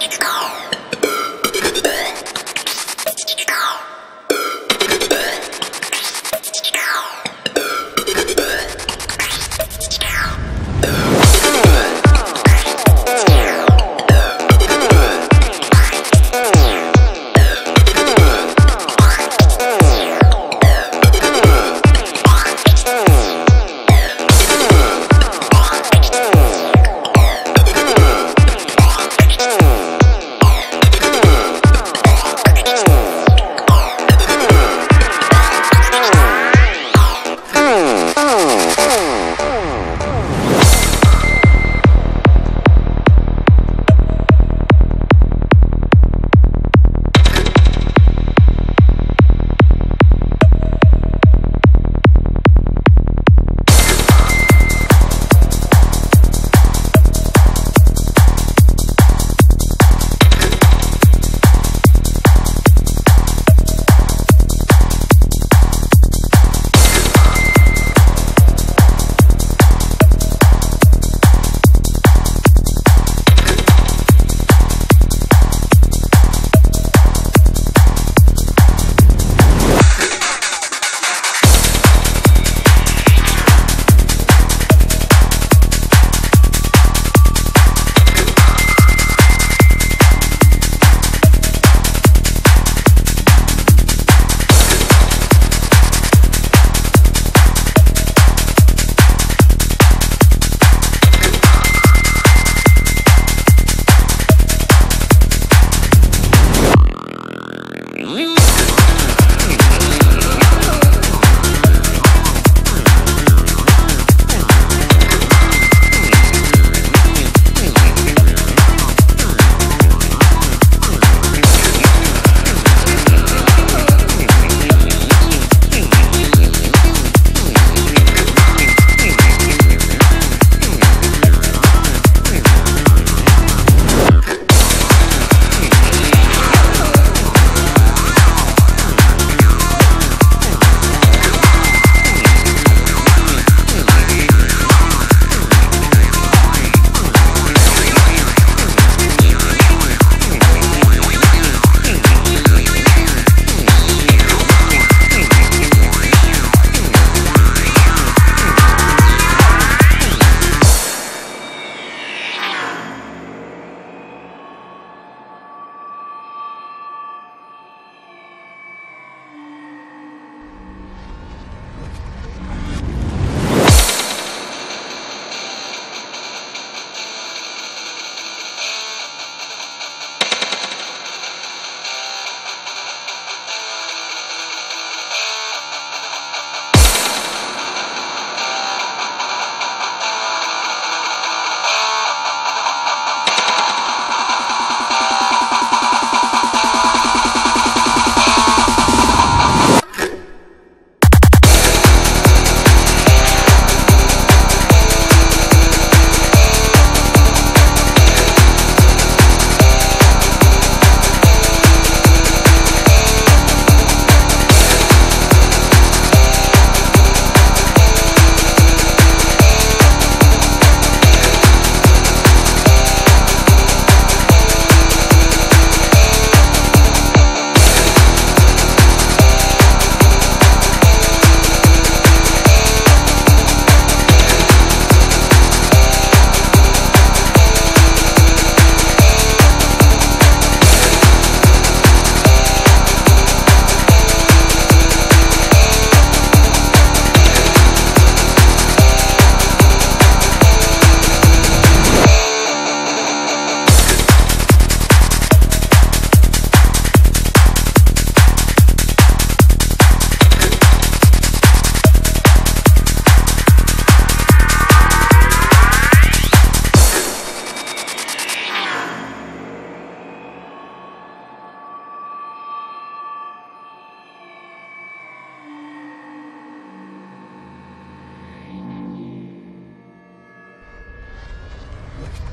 Let's go. Oh.